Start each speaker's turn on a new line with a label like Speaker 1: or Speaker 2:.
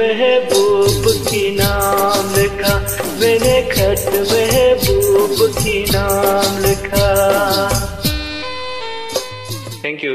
Speaker 1: महबूब की नाम लिखा। मैंने खत महबूब की नाम लिखा। Thank you